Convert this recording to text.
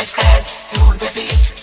let's head to the beat.